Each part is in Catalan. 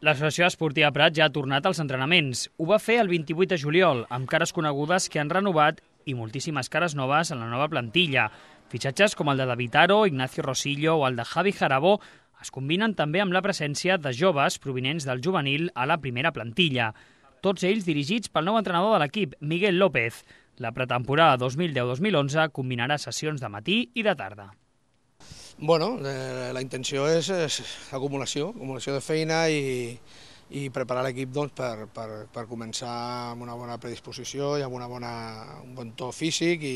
L'Associació Esportiva Prat ja ha tornat als entrenaments. Ho va fer el 28 de juliol, amb cares conegudes que han renovat i moltíssimes cares noves en la nova plantilla. Fitxatges com el de David Aro, Ignacio Rosillo o el de Javi Jarabó es combinen també amb la presència de joves provinents del juvenil a la primera plantilla. Tots ells dirigits pel nou entrenador de l'equip, Miguel López. La pretemporada 2010-2011 combinarà sessions de matí i de tarda. Bueno, eh, la intenció és, és acumulació, acumulació de feina i, i preparar l'equip doncs, per, per, per començar amb una bona predisposició i amb una bona, un bon to físic i,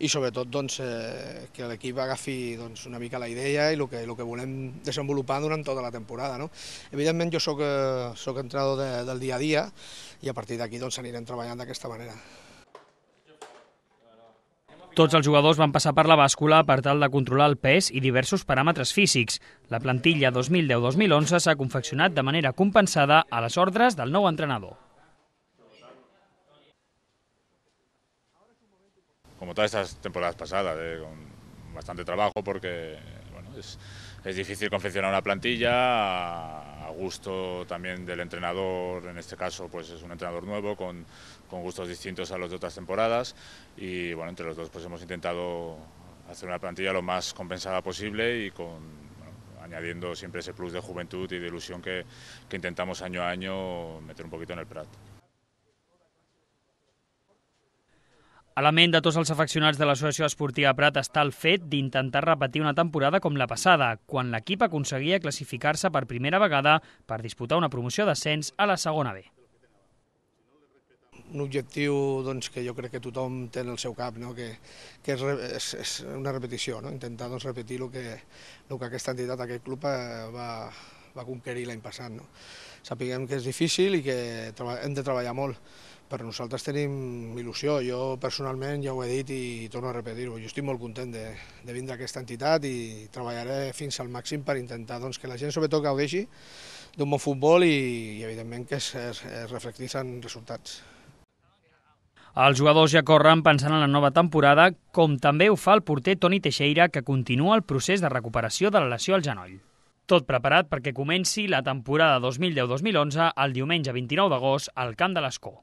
i sobretot doncs, eh, que l'equip agafi doncs, una mica la idea i el que, el que volem desenvolupar durant tota la temporada. No? Evidentment jo soc, eh, soc entrenador de, del dia a dia i a partir d'aquí doncs, anirem treballant d'aquesta manera. Tots els jugadors van passar per la bàscula per tal de controlar el pes i diversos paràmetres físics. La plantilla 2010-2011 s'ha confeccionat de manera compensada a les ordres del nou entrenador. Como todas estas temporadas pasadas, eh, con bastante trabajo porque bueno, es, es difícil confeccionar una plantilla gusto también del entrenador, en este caso pues es un entrenador nuevo con, con gustos distintos a los de otras temporadas y bueno, entre los dos pues hemos intentado hacer una plantilla lo más compensada posible y añadiendo siempre ese plus de juventud y de ilusión que, que intentamos año a año meter un poquito en el Prat. A la ment de tots els afeccionats de l'Associació Esportiva Prat està el fet d'intentar repetir una temporada com la passada, quan l'equip aconseguia classificar-se per primera vegada per disputar una promoció d'ascens a la segona B. Un objectiu doncs, que jo crec que tothom té en el seu cap, no? que, que és, és, és una repetició, no? intentar doncs, repetir el que, el que aquesta entitat, aquest club eh, va, va conquerir l'any passat. No? Sapiguem que és difícil i que hem de treballar molt, però nosaltres tenim il·lusió. Jo personalment ja ho he dit i torno a repetir-ho. Jo estic molt content de, de vindre a aquesta entitat i treballaré fins al màxim per intentar doncs, que la gent sobretot gaudeixi d'un bon futbol i, i evidentment que es, es, es resultats. Els jugadors ja corren pensant en la nova temporada, com també ho fa el porter Toni Teixeira, que continua el procés de recuperació de la lesió al genoll. Tot preparat perquè comenci la temporada 2010-2011 el diumenge 29 d'agost al Camp de l'Escó.